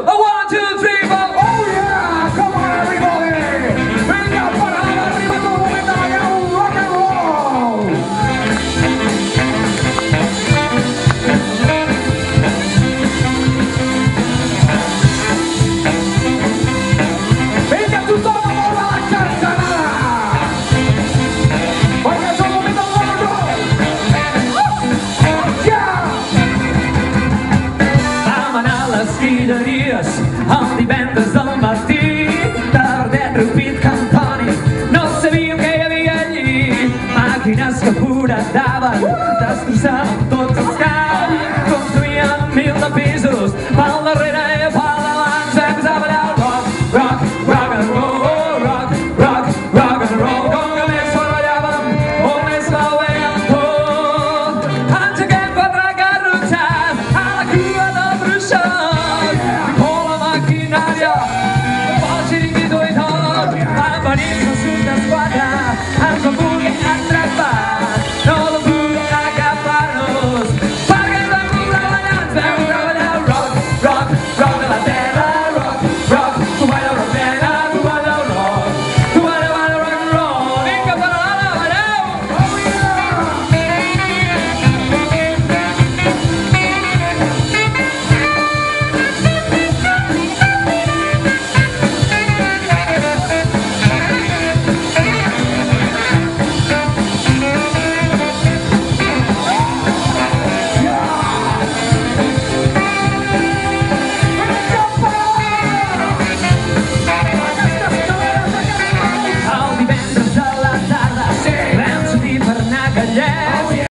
a one, two, three, escridaries el divendres del matí. Tardet, rupit, cantoni no sabíem què hi havia allí. Màquines que foradaven destrossàvem tots els camps construïen mil de pisos pel darrere i pel davant. Se'ns abrà el rock rock, rock and roll rock, rock, rock and roll. What is